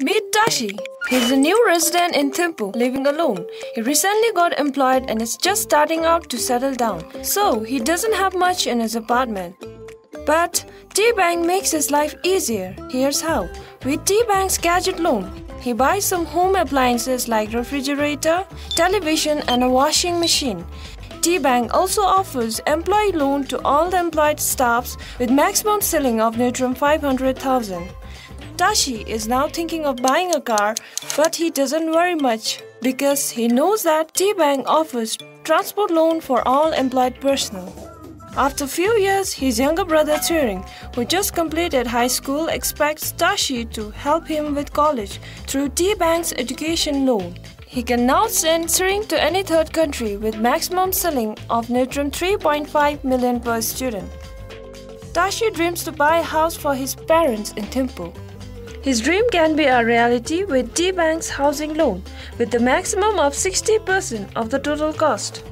Meet Tashi. He's a new resident in Thimphu, living alone. He recently got employed and is just starting out to settle down, so he doesn't have much in his apartment. But T-Bank makes his life easier. Here's how. With T-Bank's gadget loan, he buys some home appliances like refrigerator, television and a washing machine. T-Bank also offers employee loan to all the employed staffs with maximum ceiling of Ngultrum 500,000. Tashi is now thinking of buying a car, but he doesn't worry much because he knows that T-Bank offers transport loan for all employed personnel. After a few years, his younger brother Turing, who just completed high school, expects Tashi to help him with college through T-Bank's education loan. He can now send Turing to any third country with maximum ceiling of Ngultrum 3.5 million per student. Tashi dreams to buy a house for his parents in Thimphu. His dream can be a reality with T-Bank's housing loan with the maximum of 60% of the total cost.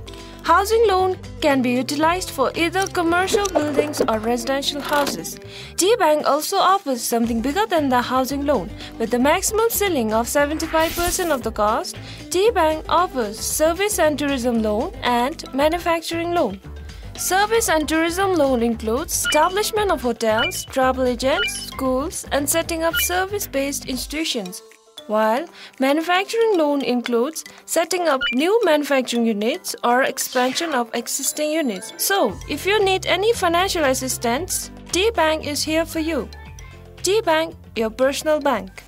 Housing loan can be utilized for either commercial buildings or residential houses. T-Bank also offers something bigger than the housing loan. With the maximum ceiling of 75% of the cost, T-Bank offers service and tourism loan and manufacturing loan. Service and tourism loan includes establishment of hotels, travel agents, schools, and setting up service-based institutions while manufacturing loan includes setting up new manufacturing units or expansion of existing units. So, if you need any financial assistance, T-Bank is here for you. T-Bank, your personal bank.